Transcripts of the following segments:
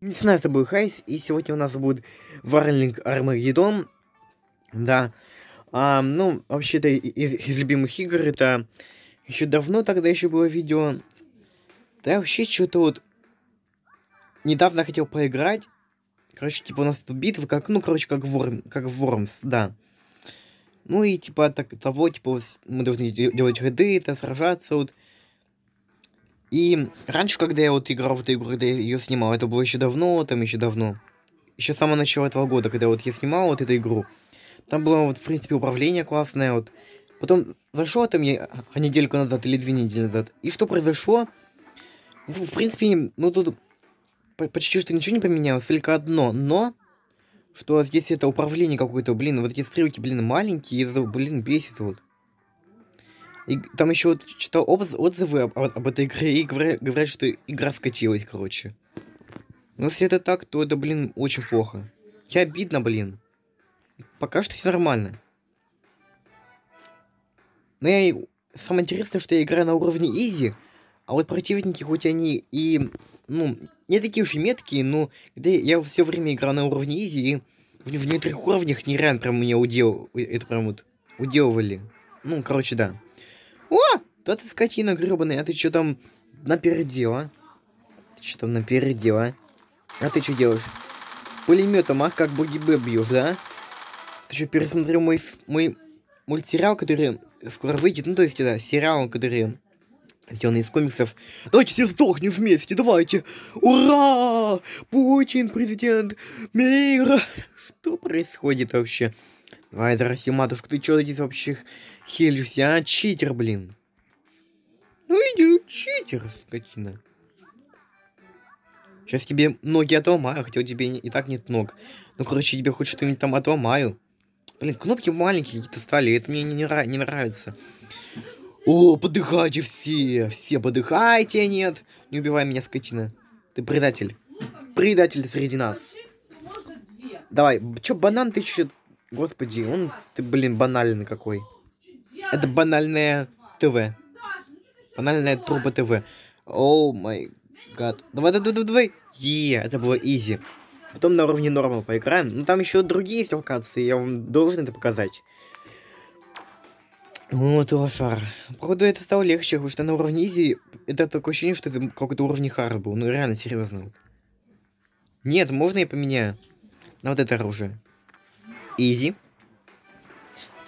Не знаю, с тобой Хайс, и сегодня у нас будет Варлинг Армагеддон. Да. А, ну, вообще-то из, из любимых игр это еще давно тогда еще было видео. Да, вообще что-то вот недавно хотел поиграть. Короче, типа у нас тут битвы, как, ну, короче, как Ворм, как Вормс, да. Ну и типа так, того, типа, мы должны делать ряды, это сражаться, вот. И раньше, когда я вот играл в эту игру, когда я ее снимал, это было еще давно, там еще давно. Еще с самого начала этого года, когда вот я снимал вот эту игру. Там было вот, в принципе, управление классное, вот. Потом зашел там я а недельку назад или две недели назад. И что произошло? Ну, в принципе, ну тут почти что ничего не поменялось, только одно. Но, что здесь это управление какое-то, блин, вот эти стрелки, блин, маленькие, и это, блин, бесит вот. И там еще вот читал отзывы об, об этой игре и говорят, говорят, что игра скатилась, короче. Но если это так, то это, блин, очень плохо. Я обидно, блин. Пока что все нормально. Но я... Самое интересное, что я играю на уровне изи, а вот противники, хоть они и, ну, не такие уж и меткие, но когда я все время играю на уровне изи, и в, в некоторых уровнях нереально прям меня удел... Это прям вот уделывали. Ну, короче, да. О! Да ты скотина гребаная, а ты что там напердел, а? Ты что там напердел, а? Ты что делаешь? Пулеметом, а? Как боги Б бьешь, да? Ты что, пересмотрел мой, мой мультсериал, который скоро выйдет? Ну, то есть, да, сериал, который сделанный из комиксов. Давайте все сдохнем вместе, давайте! Ура! Путин, президент мира! Что происходит вообще? Ай, здрасте, матушка, ты чё здесь вообще хелишься, а? Читер, блин. Ну иди, читер, скотина. Сейчас тебе ноги отломаю, хотя у тебя и так нет ног. Ну, короче, тебе хоть что-нибудь там отломаю. Блин, кнопки маленькие какие-то стали, это мне не, не, не нравится. О, подыхайте все, все подыхайте, нет. Не убивай меня, скотина. Ты предатель. Предатель среди нас. Давай, чё, банан ты еще Господи, он, ты, блин, банальный какой. Это банальное ТВ. Банальная труба ТВ. О май гад. Давай, давай, давай, давай. Е, это было изи. Потом на уровне нормы поиграем. Ну там еще другие есть локации, я вам должен это показать. Вот лошар. Походу это стало легче, потому что на уровне easy это такое ощущение, что это какой-то уровень hard был. Ну реально, серьезно. Нет, можно я поменяю? На вот это оружие. Easy.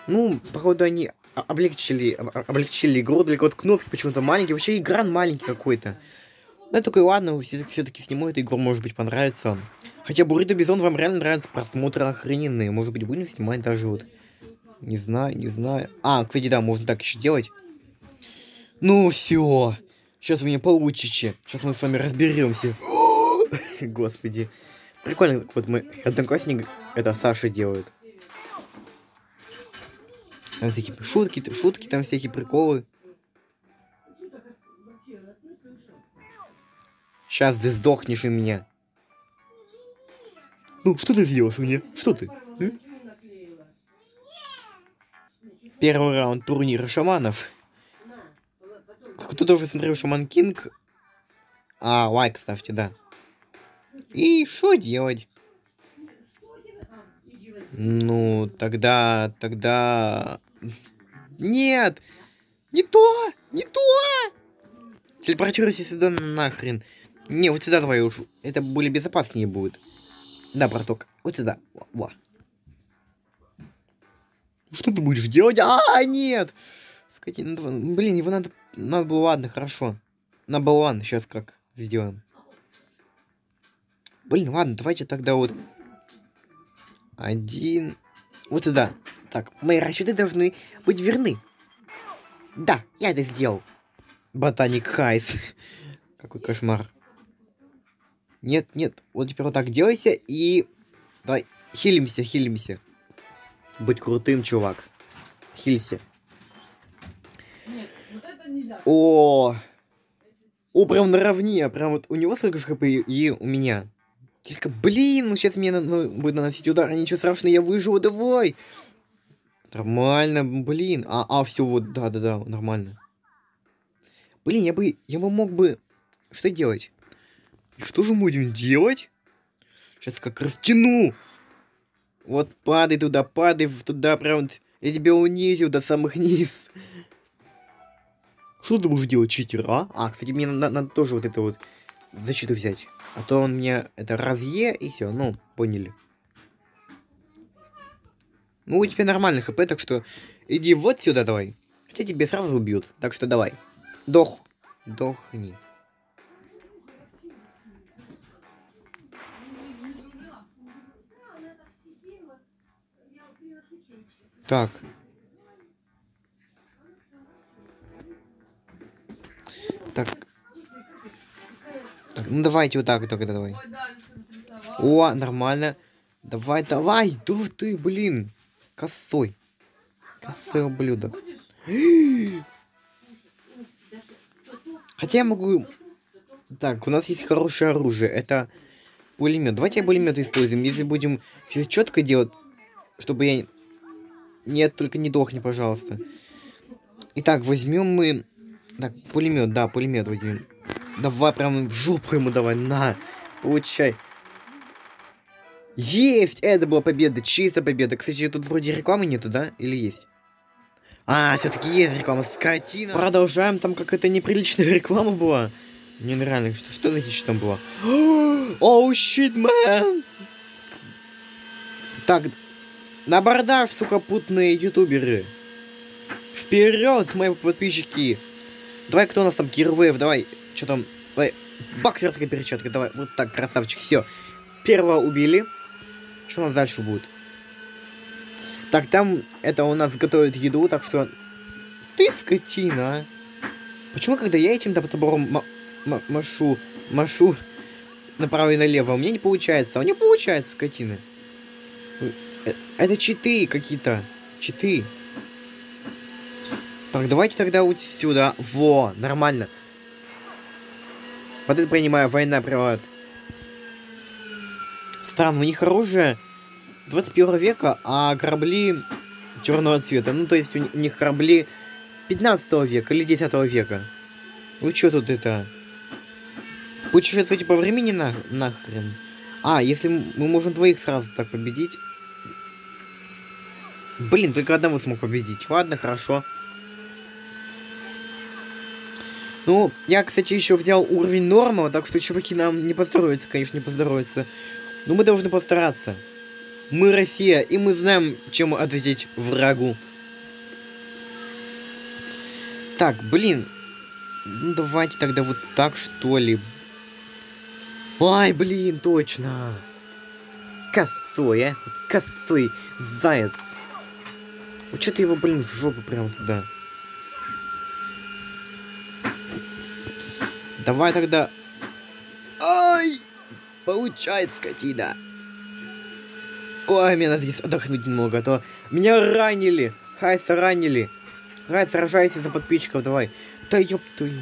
Ну, походу, они облегчили, облегчили игру, только вот кнопки почему-то маленькие. Вообще, экран маленький какой-то. Ну, я такой, ладно, все-таки сниму эту игру, может быть, понравится. Хотя Буррито Бизон вам реально нравится, просмотры охрененные. Может быть, будем снимать даже вот... Не знаю, не знаю. А, кстати, да, можно так еще делать. Ну, все. Сейчас вы меня получите. Сейчас мы с вами разберемся. Господи. Прикольно, вот мы одноклассник, это Саша делает. Там всякие шутки, шутки, там всякие приколы. Сейчас ты сдохнешь у меня. Ну, что ты сделаешь мне? Что ты? А? Первый раунд турнира шаманов. Кто-то уже смотрел Шаман Кинг. А, лайк ставьте, да. И что делать? Ну, тогда, тогда... Нет! Не то! Не то! Телепортируйся сюда нахрен. Не, вот сюда давай уж. Это более безопаснее будет. Да, браток. Вот сюда. Во. Что ты будешь делать? А, нет! Скотина, блин, его надо... Надо было, ладно, хорошо. На балан сейчас как сделаем. Блин, ладно, давайте тогда вот... Один... Вот сюда. Так, мои расчеты должны быть верны. Да, я это сделал. Ботаник Хайс. Какой кошмар. Нет, нет. Вот теперь вот так делайся и... Давай, хилимся, хилимся. Быть крутым, чувак. Хилься. Нет, вот это нельзя. О, о, прям наравне. Прям вот у него столько же хп и у меня. Только, блин, ну сейчас мне ну, будет наносить удар, ничего страшного, я выживу, давай. Нормально, блин. А, а, все, вот, да-да-да, нормально. Блин, я бы, я бы мог бы... Что делать? Что же мы будем делать? Сейчас как растяну. Вот падай туда, падай туда, прям. Я тебя унизил до самых низ. Что ты будешь делать, читер, а? А, кстати, мне надо, надо тоже вот это вот защиту взять. А то он мне это разъе, и все, ну, поняли. Ну, у тебя нормальный хп, так что иди вот сюда давай. Хотя тебе сразу убьют, так что давай. Дох. Дохни. Так. Так. так. Ну давайте вот так только давай. О, нормально. Давай, давай. Да ты, блин. Косой. Косой ублюдок. Хотя я могу... Так, у нас есть хорошее оружие. Это пулемет. Давайте пулемет используем. Если будем все четко делать, чтобы я... Нет, только не дохни, пожалуйста. Итак, возьмем мы... Так, пулемет, да, пулемет возьмем. Давай прям в жопу ему давай, на. Получай. Есть! Это была победа, чистая победа. Кстати, тут вроде рекламы нету, да? Или есть? А, все-таки есть реклама, скотина. Продолжаем, там какая-то неприличная реклама была. Мне нереально, что, что за дичь там была? Оу, щит, мэн! Так, на абордаж, сухопутные ютуберы. Вперед, мои подписчики. Давай, кто у нас там? Кирвеев, давай. Что там? Давай. Боксерская перчатка, давай. Вот так, красавчик, все. Первого убили. Что у нас дальше будет? Так, там это у нас готовят еду, так что... Ты скотина, а. Почему, когда я этим топором ма- ма- машу, машу направо и налево, у меня не получается? А у меня получается, скотина. Э, Это читы какие-то. Читы. Так, давайте тогда вот сюда. Во, нормально. Вот это принимаю, война приводит. Странно, у них оружие 21 века, а корабли черного цвета. Ну, то есть у ни- у них корабли 15 века или 10 века. Вы что тут это? Путешествуйте по времени на нахрен. А, если мы можем двоих сразу так победить. Блин, только одного смог победить. Ладно, хорошо. Ну, я, кстати, еще взял уровень нормала, так что, чуваки, нам не поздоровится, конечно, не поздоровится. Но мы должны постараться. Мы Россия, и мы знаем, чем ответить врагу. Так, блин. Ну, давайте тогда вот так, что ли. Ай, блин, точно. Косой, а? Косой заяц. Вот что ты его, блин, в жопу прямо туда. Давай тогда... Ай! Получай, скотина. Ой, мне надо здесь отдохнуть немного, а то меня ранили. Хайса ранили. Хай, сражайся за подписчиков, давай. Да ёб твою.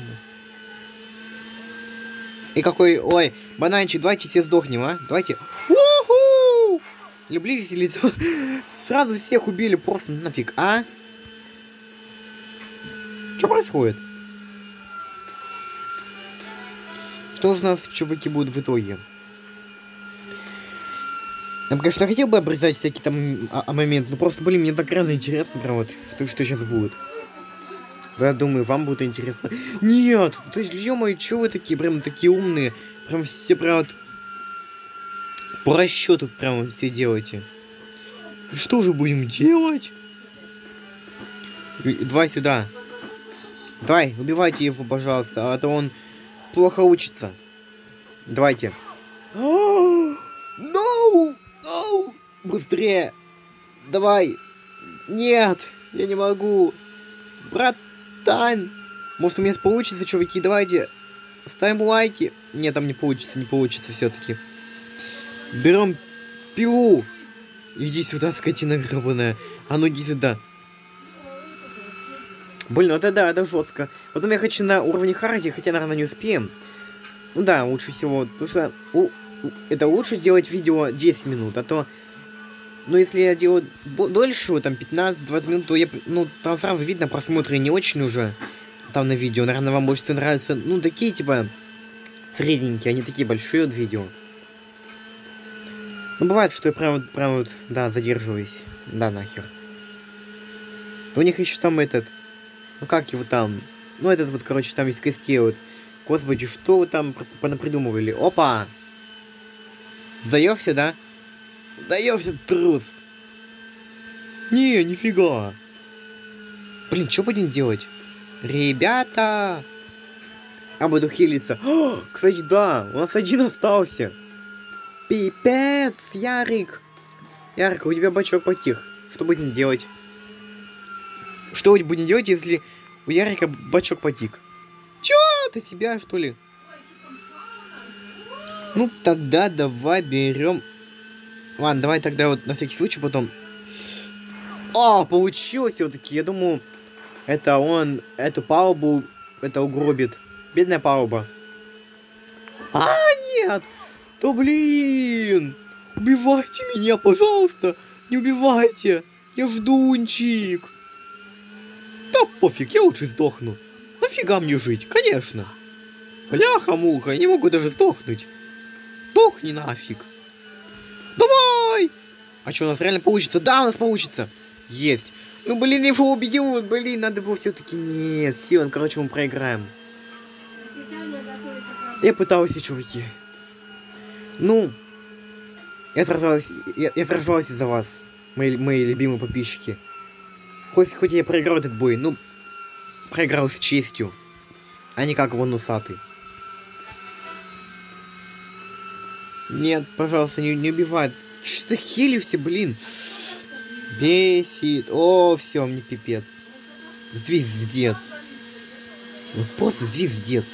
И какой... Ой, бананчик, давайте все сдохнем, а? Давайте. Уху! Люблю веселиться. Сразу всех убили, просто нафиг, а? Что происходит? Что же у нас, чуваки, будут в итоге? Я бы, конечно, хотел бы обрезать всякие там а, а, моменты, но просто, блин, мне так реально интересно, прям вот, что, что сейчас будет. Я думаю, вам будет интересно. Нет, то есть, ё-моё, чё вы такие, прям такие умные? Прям все прям вот по расчету прям все делаете. Что же будем делать? Давай сюда. Давай, убивайте его, пожалуйста, а то он плохо учится. Давайте. No! No! Быстрее! Давай! Нет! Я не могу! Братан! Может у меня получится, чуваки? Давайте! Ставим лайки! Нет, там не получится, не получится все-таки. Берем пилу! Иди сюда, скотина гребаная. А ну иди сюда. Блин, это да, это жестко. Потом я хочу на уровне Харди, хотя, наверное, не успеем. Ну да, лучше всего. Потому что у- у- это лучше сделать видео 10 минут, а то... Ну, если я делаю дольше, там 15-20 минут, то я... Ну, там сразу видно, просмотры не очень уже. Там на видео. Наверное, вам больше нравятся, ну, такие, типа, средненькие, а не такие большие вот видео. Ну, бывает, что я прям, прям вот, да, задерживаюсь. Да, нахер. У них еще там этот... Ну, как его там? Ну, этот вот, короче, там из костей вот. Господи, что вы там пр- понапридумывали? Опа! Сдаешься, да? Сдаешься, трус! Не, нифига. Блин, что будем делать? Ребята! А буду хилиться. О, кстати, да, у нас один остался. Пипец, Ярик. Ярик, у тебя бачок потих. Что будем делать? Что будем делать, если у Ярика бачок потик? Чё? Ты себя, что ли? Ну, тогда давай берем... Ладно, давай тогда вот на всякий случай потом... А, получилось все-таки. Я думаю, это он эту палубу это угробит. Бедная палуба. А, нет! Да блин! Убивайте меня, пожалуйста! Не убивайте! Я ждунчик! Да пофиг, я лучше сдохну. Нафига мне жить? Конечно. Бляха-муха, я не могу даже сдохнуть. Сдохни нафиг. А что, у нас реально получится? Да, у нас получится. Есть. Ну, блин, его убьют, блин, надо было все-таки... Нет, все, он, короче, мы проиграем. Я пытался уйти. Ну, я сражалась, я, я сражалась из-за вас, мои, мои любимые подписчики. Хоть, хоть я проиграл этот бой, ну, проиграл с честью, а не как вон усатый. Нет, пожалуйста, не, не убивай. Что хилишься, блин? Бесит. О, все, мне пипец. Звездец. Вот просто звездец.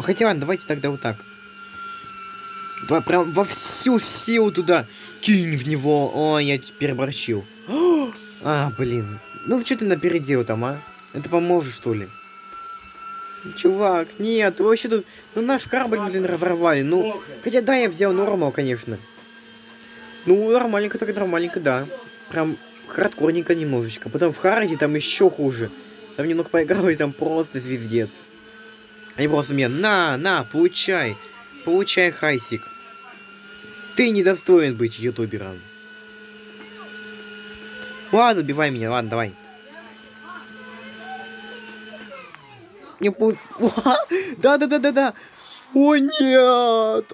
Хотя ладно, давайте тогда вот так. Во- прям во всю силу туда. Кинь в него. О, я переборщил. А, блин. Ну что ты напередил там, а? Это поможет, что ли? Чувак, нет, вообще тут... Ну наш корабль, блин, разорвали. Ну, хотя да, я взял нормал, конечно. Ну, нормальненько так нормальненько, да. Прям хардкорненько немножечко. Потом в Харде там еще хуже. Там немного поиграл, и там просто звездец. Они просто мне, на, на, получай. Получай хайсик. Ты недостоин быть ютубером. Ладно, убивай меня, ладно, давай. Не пу... Да, да, да, да, да. О, нет!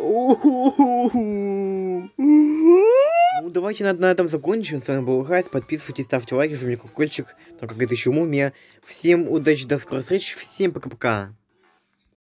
Ну, давайте на, этом закончим. С вами был Хайс. Подписывайтесь, ставьте лайки, жмите колокольчик. Там какая-то еще мумия. Всем удачи, до скорой встречи. Всем пока-пока.